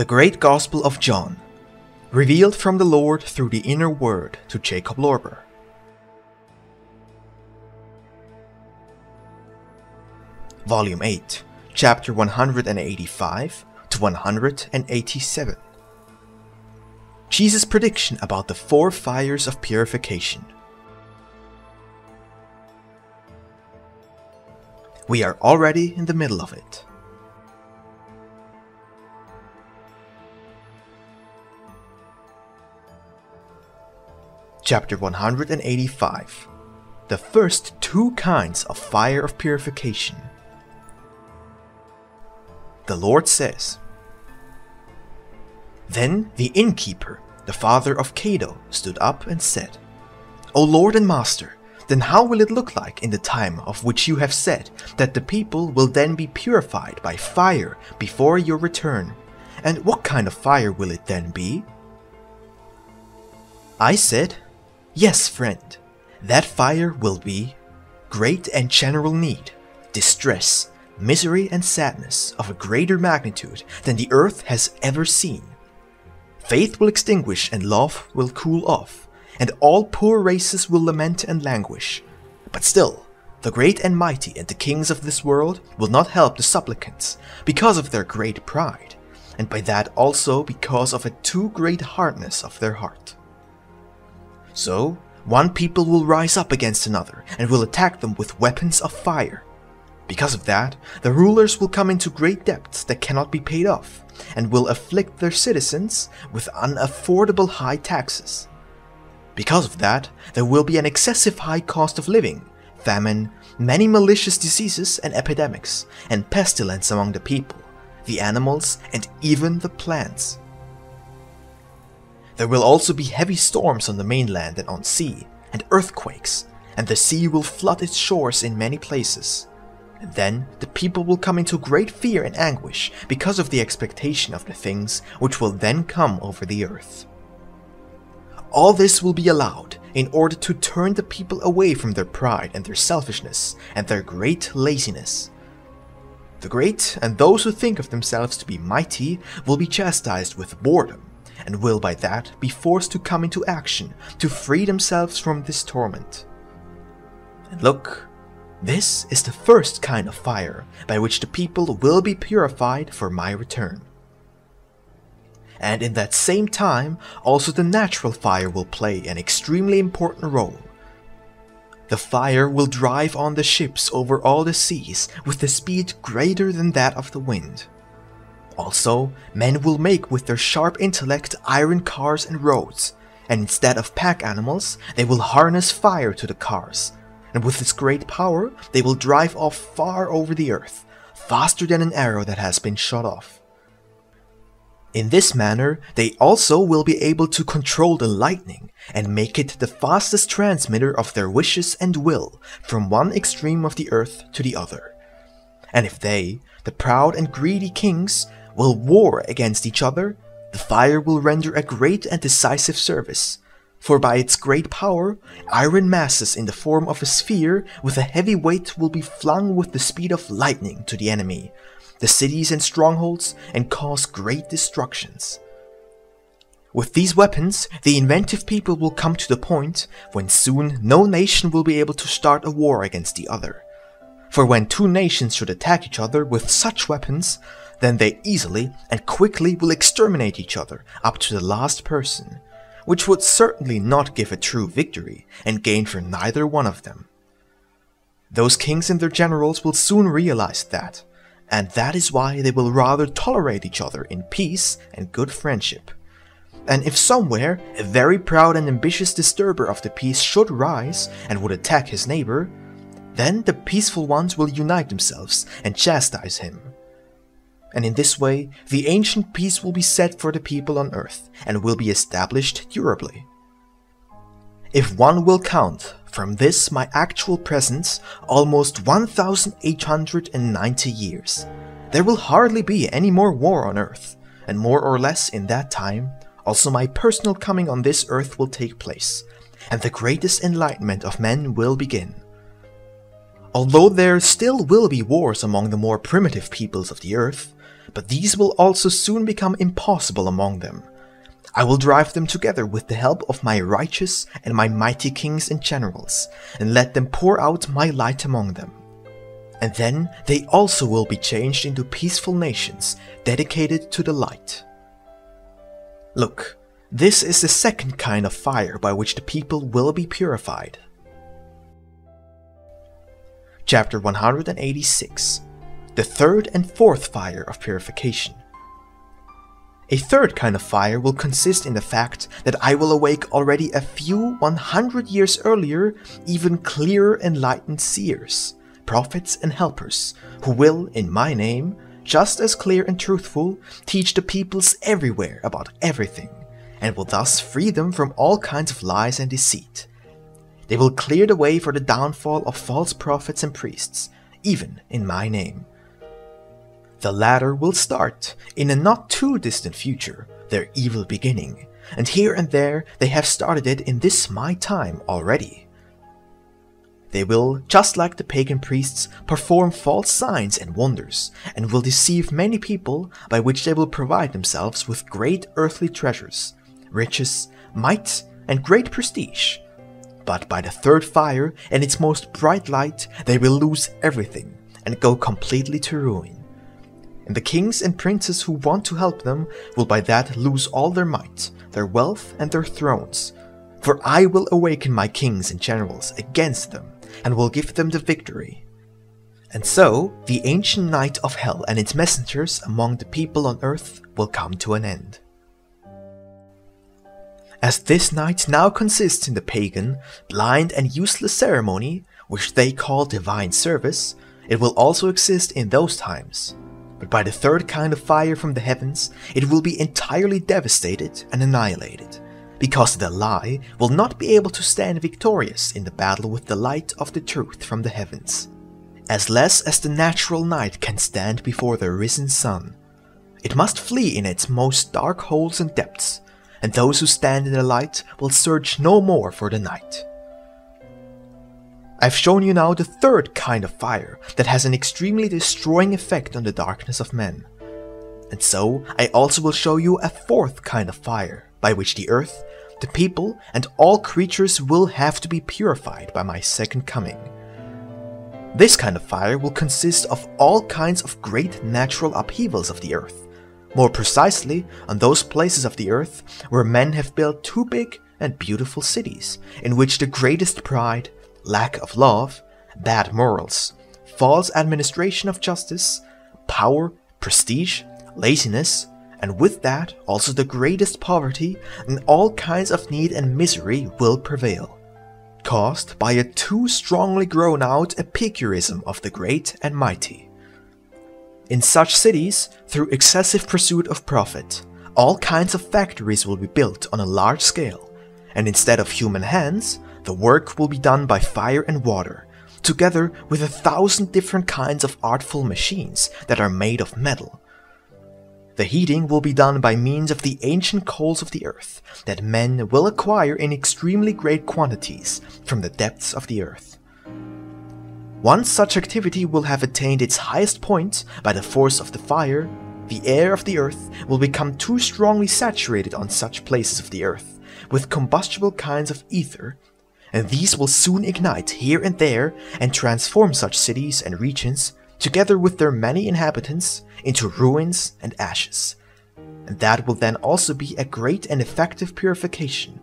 The Great Gospel of John, revealed from the Lord through the inner word to Jacob Lorber. Volume 8, Chapter 185 to 187. Jesus' prediction about the four fires of purification. We are already in the middle of it. Chapter 185 The first two kinds of fire of purification. The Lord says, Then the innkeeper, the father of Kado, stood up and said, O Lord and Master, then how will it look like in the time of which you have said that the people will then be purified by fire before your return? And what kind of fire will it then be? I said, Yes, friend, that fire will be great and general need, distress, misery, and sadness of a greater magnitude than the earth has ever seen. Faith will extinguish and love will cool off, and all poor races will lament and languish. But still, the great and mighty and the kings of this world will not help the supplicants because of their great pride, and by that also because of a too great hardness of their heart. So, one people will rise up against another and will attack them with weapons of fire. Because of that, the rulers will come into great debts that cannot be paid off, and will afflict their citizens with unaffordable high taxes. Because of that, there will be an excessive high cost of living, famine, many malicious diseases and epidemics, and pestilence among the people, the animals, and even the plants. There will also be heavy storms on the mainland and on sea, and earthquakes, and the sea will flood its shores in many places. And then the people will come into great fear and anguish because of the expectation of the things which will then come over the earth. All this will be allowed in order to turn the people away from their pride and their selfishness and their great laziness. The great and those who think of themselves to be mighty will be chastised with boredom and will by that be forced to come into action to free themselves from this torment. And look, this is the first kind of fire by which the people will be purified for my return. And in that same time, also the natural fire will play an extremely important role. The fire will drive on the ships over all the seas with a speed greater than that of the wind. Also, men will make with their sharp intellect iron cars and roads, and instead of pack animals, they will harness fire to the cars, and with this great power, they will drive off far over the earth, faster than an arrow that has been shot off. In this manner, they also will be able to control the lightning and make it the fastest transmitter of their wishes and will from one extreme of the earth to the other. And if they, the proud and greedy kings, will war against each other, the fire will render a great and decisive service. For by its great power, iron masses in the form of a sphere with a heavy weight will be flung with the speed of lightning to the enemy, the cities and strongholds, and cause great destructions. With these weapons, the inventive people will come to the point when soon no nation will be able to start a war against the other. For when two nations should attack each other with such weapons, then they easily and quickly will exterminate each other up to the last person, which would certainly not give a true victory and gain for neither one of them. Those kings and their generals will soon realize that, and that is why they will rather tolerate each other in peace and good friendship. And if somewhere a very proud and ambitious disturber of the peace should rise and would attack his neighbor, then the peaceful ones will unite themselves and chastise him. And in this way, the ancient peace will be set for the people on earth and will be established durably. If one will count from this my actual presence almost 1890 years, there will hardly be any more war on earth, and more or less in that time, also my personal coming on this earth will take place, and the greatest enlightenment of men will begin. Although there still will be wars among the more primitive peoples of the earth, but these will also soon become impossible among them. I will drive them together with the help of my righteous and my mighty kings and generals, and let them pour out my light among them. And then they also will be changed into peaceful nations dedicated to the light. Look, this is the second kind of fire by which the people will be purified. Chapter 186 The third and fourth fire of purification. A third kind of fire will consist in the fact that I will awake already a few 100 years earlier even clearer enlightened seers, prophets, and helpers, who will, in my name, just as clear and truthful, teach the peoples everywhere about everything, and will thus free them from all kinds of lies and deceit. They will clear the way for the downfall of false prophets and priests, even in my name. The latter will start, in a not too distant future, their evil beginning, and here and there they have started it in this my time already. They will, just like the pagan priests, perform false signs and wonders, and will deceive many people by which they will provide themselves with great earthly treasures, riches, might, and great prestige, but by the third fire and its most bright light, they will lose everything and go completely to ruin. And the kings and princes who want to help them will by that lose all their might, their wealth, and their thrones. For I will awaken my kings and generals against them, and will give them the victory. And so, the ancient night of hell and its messengers among the people on earth will come to an end. As this night now consists in the pagan, blind, and useless ceremony, which they call divine service, it will also exist in those times. But by the third kind of fire from the heavens, it will be entirely devastated and annihilated, because the lie will not be able to stand victorious in the battle with the light of the truth from the heavens. As less as the natural night can stand before the risen sun, it must flee in its most dark holes and depths, and those who stand in the light will search no more for the night. I've shown you now the third kind of fire that has an extremely destroying effect on the darkness of men. And so I also will show you a fourth kind of fire by which the earth, the people, and all creatures will have to be purified by my second coming. This kind of fire will consist of all kinds of great natural upheavals of the earth, more precisely on those places of the earth where men have built too big and beautiful cities, in which the greatest pride, lack of love, bad morals, false administration of justice, power, prestige, laziness, and with that also the greatest poverty and all kinds of need and misery will prevail, caused by a too strongly grown out epicurism of the great and mighty. In such cities, through excessive pursuit of profit, all kinds of factories will be built on a large scale, and instead of human hands, the work will be done by fire and water, together with a thousand different kinds of artful machines that are made of metal. The heating will be done by means of the ancient coals of the earth that men will acquire in extremely great quantities from the depths of the earth. Once such activity will have attained its highest point by the force of the fire, the air of the earth will become too strongly saturated on such places of the earth with combustible kinds of ether, and these will soon ignite here and there and transform such cities and regions, together with their many inhabitants, into ruins and ashes. And that will then also be a great and effective purification.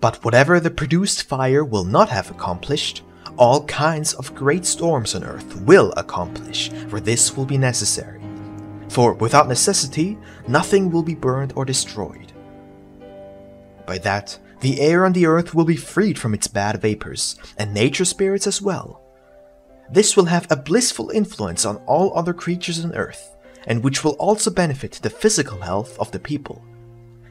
But whatever the produced fire will not have accomplished, all kinds of great storms on earth will accomplish, for this will be necessary. For without necessity, nothing will be burned or destroyed. By that, the air on the earth will be freed from its bad vapors, and nature spirits as well. This will have a blissful influence on all other creatures on earth, and which will also benefit the physical health of the people.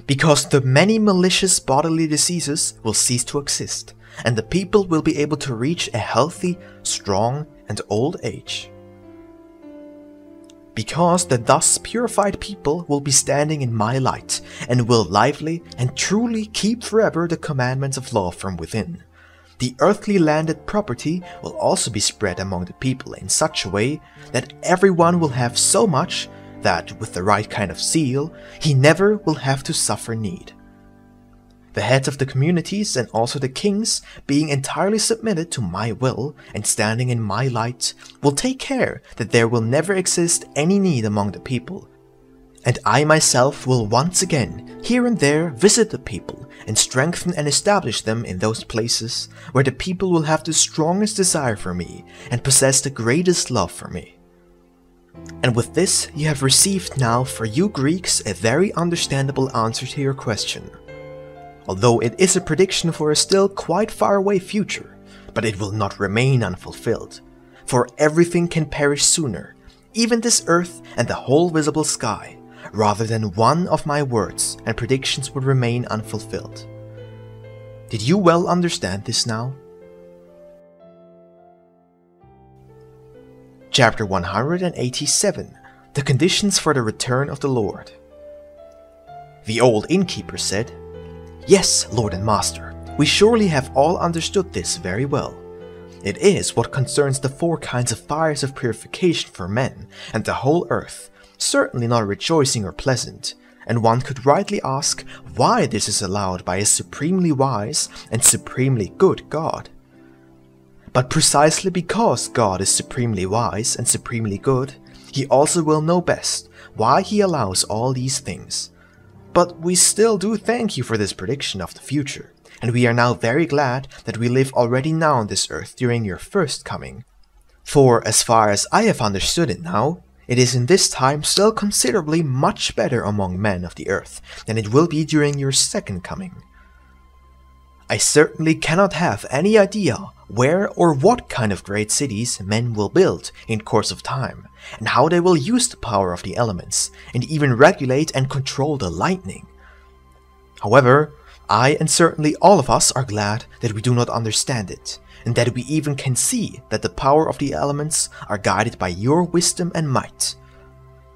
Because the many malicious bodily diseases will cease to exist, and the people will be able to reach a healthy, strong, and old age. Because the thus purified people will be standing in my light, and will lively and truly keep forever the commandments of law from within. The earthly landed property will also be spread among the people in such a way that everyone will have so much that, with the right kind of zeal, he never will have to suffer need. The heads of the communities and also the kings, being entirely submitted to my will and standing in my light, will take care that there will never exist any need among the people. And I myself will once again, here and there, visit the people and strengthen and establish them in those places where the people will have the strongest desire for me and possess the greatest love for me. And with this, you have received now for you Greeks a very understandable answer to your question although it is a prediction for a still quite far away future, but it will not remain unfulfilled, for everything can perish sooner, even this earth and the whole visible sky, rather than one of my words and predictions would remain unfulfilled. Did you well understand this now? Chapter 187 The Conditions for the Return of the Lord. The old innkeeper said, Yes, Lord and Master, we surely have all understood this very well. It is what concerns the four kinds of fires of purification for men and the whole earth, certainly not rejoicing or pleasant, and one could rightly ask why this is allowed by a supremely wise and supremely good God. But precisely because God is supremely wise and supremely good, he also will know best why he allows all these things, but we still do thank you for this prediction of the future, and we are now very glad that we live already now on this earth during your first coming. For as far as I have understood it now, it is in this time still considerably much better among men of the earth than it will be during your second coming. I certainly cannot have any idea where or what kind of great cities men will build in course of time, and how they will use the power of the elements, and even regulate and control the lightning. However, I and certainly all of us are glad that we do not understand it, and that we even can see that the power of the elements are guided by your wisdom and might.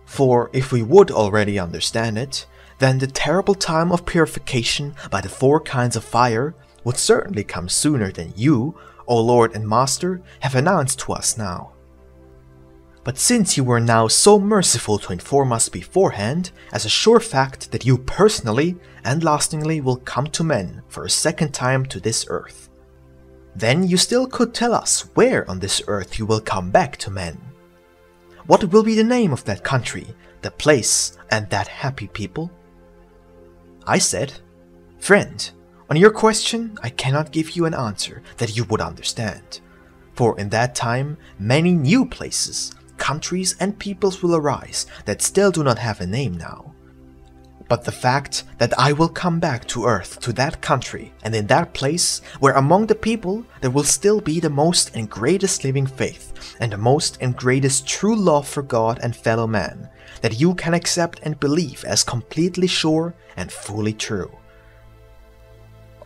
For if we would already understand it, then the terrible time of purification by the four kinds of fire would certainly come sooner than you, O Lord and Master, have announced to us now. But since you were now so merciful to inform us beforehand, as a sure fact that you personally and lastingly will come to men for a second time to this earth, then you still could tell us where on this earth you will come back to men. What will be the name of that country, the place, and that happy people? I said, Friend, on your question, I cannot give you an answer that you would understand. For in that time, many new places, countries, and peoples will arise that still do not have a name now. But the fact that I will come back to Earth, to that country, and in that place, where among the people there will still be the most and greatest living faith, and the most and greatest true love for God and fellow man, that you can accept and believe as completely sure and fully true.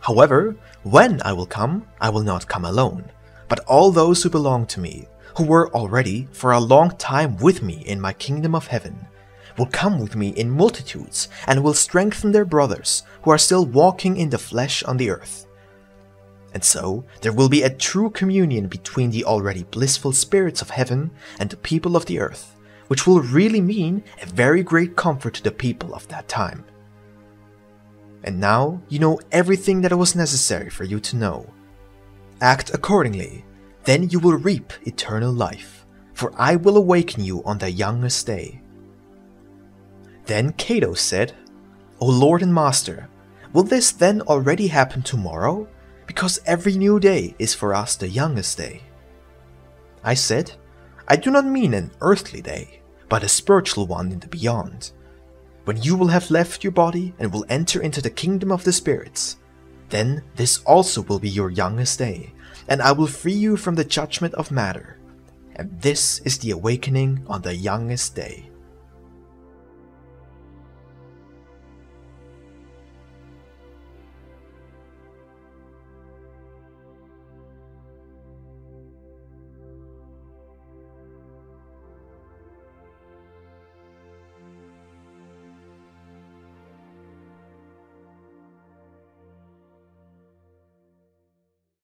However, when I will come, I will not come alone, but all those who belong to me, who were already for a long time with me in my kingdom of heaven, will come with me in multitudes and will strengthen their brothers who are still walking in the flesh on the earth. And so there will be a true communion between the already blissful spirits of heaven and the people of the earth, which will really mean a very great comfort to the people of that time. And now you know everything that was necessary for you to know. Act accordingly, then you will reap eternal life, for I will awaken you on the youngest day. Then Kado said, O Lord and Master, will this then already happen tomorrow? Because every new day is for us the youngest day. I said, I do not mean an earthly day, but a spiritual one in the beyond when you will have left your body and will enter into the kingdom of the spirits. Then this also will be your youngest day, and I will free you from the judgment of matter. And this is the awakening on the youngest day.